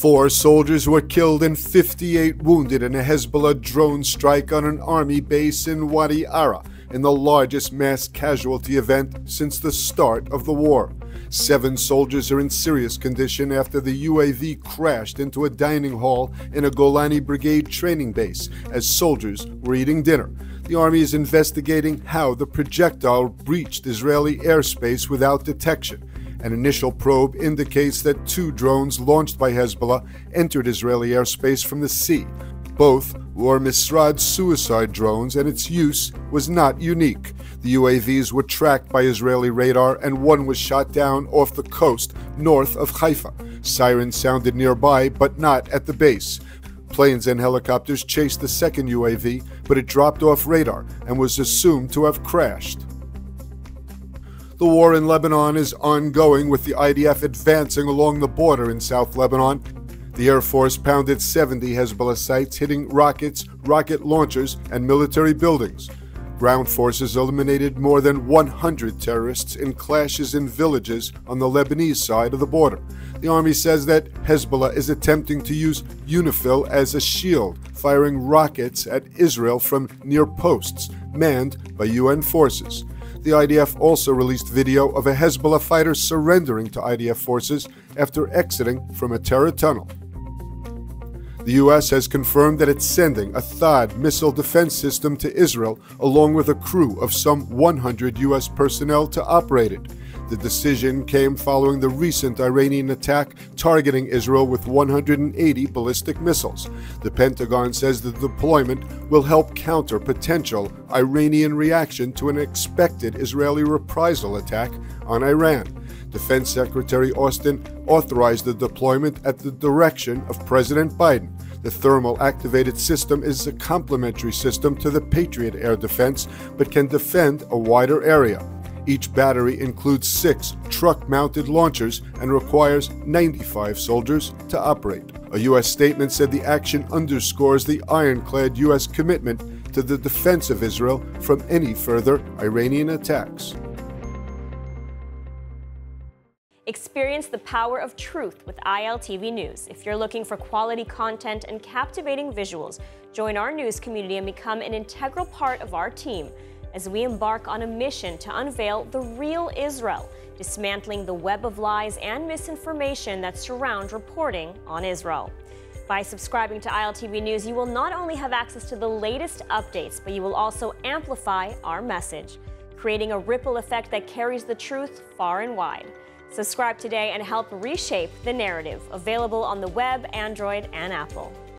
Four soldiers were killed and 58 wounded in a Hezbollah drone strike on an army base in Wadi Ara, in the largest mass casualty event since the start of the war. Seven soldiers are in serious condition after the UAV crashed into a dining hall in a Golani Brigade training base as soldiers were eating dinner. The Army is investigating how the projectile breached Israeli airspace without detection. An initial probe indicates that two drones launched by Hezbollah entered Israeli airspace from the sea. Both were Mirsad suicide drones, and its use was not unique. The UAVs were tracked by Israeli radar, and one was shot down off the coast north of Haifa. Sirens sounded nearby, but not at the base. Planes and helicopters chased the second UAV, but it dropped off radar and was assumed to have crashed. The war in Lebanon is ongoing, with the IDF advancing along the border in South Lebanon the Air Force pounded 70 Hezbollah sites, hitting rockets, rocket launchers, and military buildings. Ground forces eliminated more than 100 terrorists in clashes in villages on the Lebanese side of the border. The army says that Hezbollah is attempting to use UNIFIL as a shield, firing rockets at Israel from near posts manned by UN forces. The IDF also released video of a Hezbollah fighter surrendering to IDF forces after exiting from a terror tunnel. The U.S. has confirmed that it's sending a THAAD missile defense system to Israel along with a crew of some 100 U.S. personnel to operate it. The decision came following the recent Iranian attack targeting Israel with 180 ballistic missiles. The Pentagon says the deployment will help counter potential Iranian reaction to an expected Israeli reprisal attack on Iran. Defense Secretary Austin authorized the deployment at the direction of President Biden. The thermal activated system is a complementary system to the Patriot air defense, but can defend a wider area. Each battery includes six truck mounted launchers and requires 95 soldiers to operate. A U.S. statement said the action underscores the ironclad U.S. commitment to the defense of Israel from any further Iranian attacks. Experience the power of truth with ILTV News. If you're looking for quality content and captivating visuals, join our news community and become an integral part of our team as we embark on a mission to unveil the real Israel, dismantling the web of lies and misinformation that surround reporting on Israel. By subscribing to ILTV News, you will not only have access to the latest updates, but you will also amplify our message, creating a ripple effect that carries the truth far and wide. Subscribe today and help reshape the narrative. Available on the web, Android, and Apple.